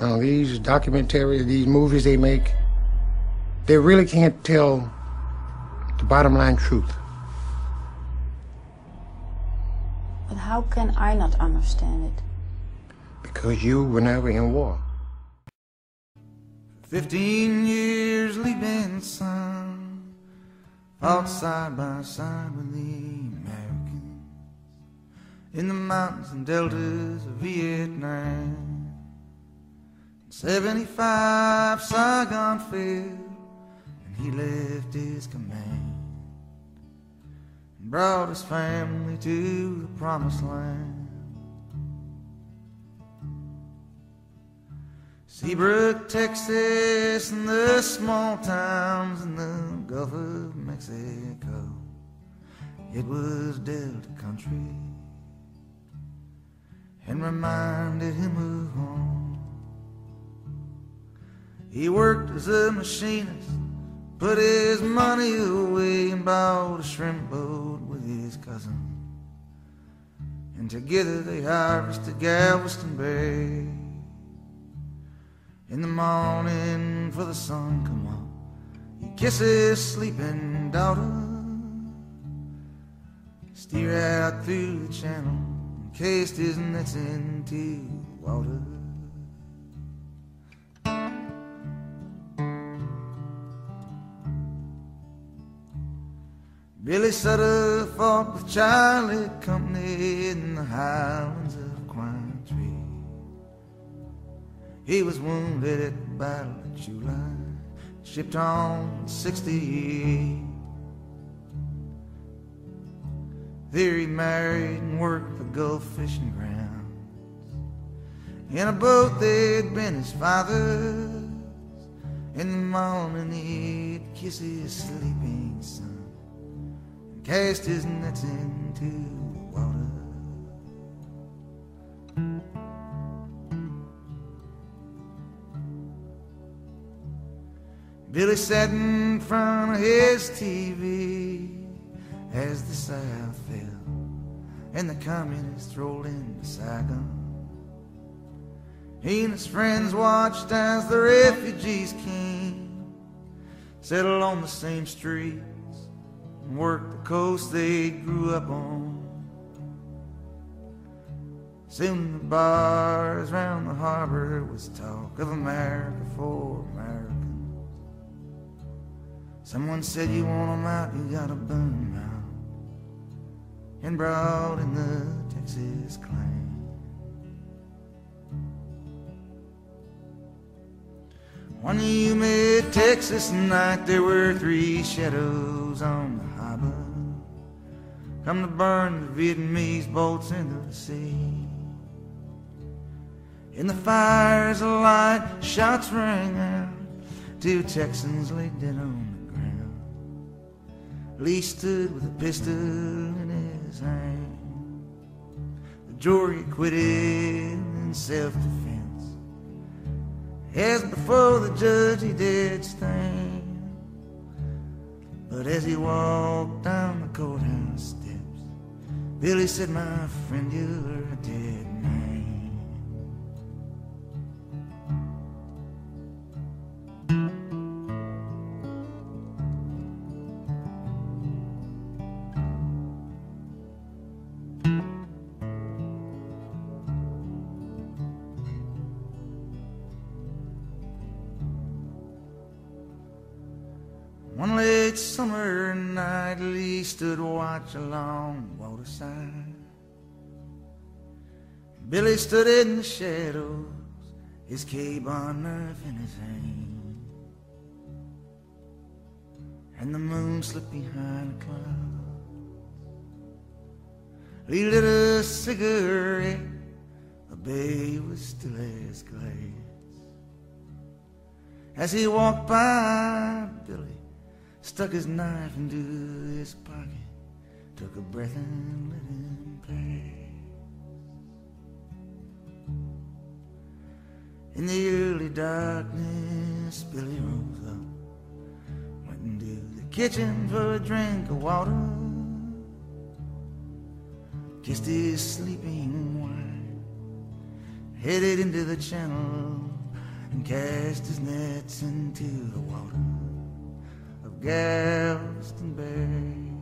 Now, these documentaries, these movies they make, they really can't tell the bottom line truth. But how can I not understand it? Because you were never in war. Fifteen years Le Bin Son Fought side by side with the Americans In the mountains and deltas of Vietnam 75 Saigon fell And he left his command And brought his family to the promised land Seabrook, Texas, and the small towns in the Gulf of Mexico. It was Delta country and reminded him of home. He worked as a machinist, put his money away, and bought a shrimp boat with his cousin. And together they harvested Galveston Bay. In the morning, for the sun come up, he kisses sleeping daughter. Steer out through the channel, and his nets into the water. Billy Sutter fought with Charlie Company in the highlands of Tri. He was wounded at the Battle of Chu Lai, shipped on 68. There he married and worked the Gulf fishing grounds. In a boat they'd been his father's. In the morning he'd kiss his sleeping son cast his nets into water. Billy sat in front of his TV as the South fell and the communists rolled into Saigon. He and his friends watched as the refugees came, settled on the same streets, and worked the coast they grew up on. Soon the bars round the harbor was talk of America for Americans. Someone said you want 'em out, you gotta burn 'em out. And brought in the Texas Klan. One humid Texas night, there were three shadows on the harbor. Come to burn the Vietnamese boats into the sea. In the fires of light, shots rang out. Two Texans lay dead on the ground. Le stood with a pistol in his hand. The jury acquitted in self-defense. As before the judge he did stand. But as he walked down the courthouse steps, Billy said, My friend, you're a dead man. One late summer night, Le stood watch along the waterside. Billy stood in the shadows, his K-bar knife in his hand. And the moon slipped behind a cloud. Le lit a cigarette, the bay was still as glass. As he walked by, Billy stuck his knife into his pocket, took a breath and let him pass. In the early darkness, Billy rose up, went into the kitchen for a drink of water, kissed his sleeping wife, headed into the channel and cast his nets into the water Galveston Bay.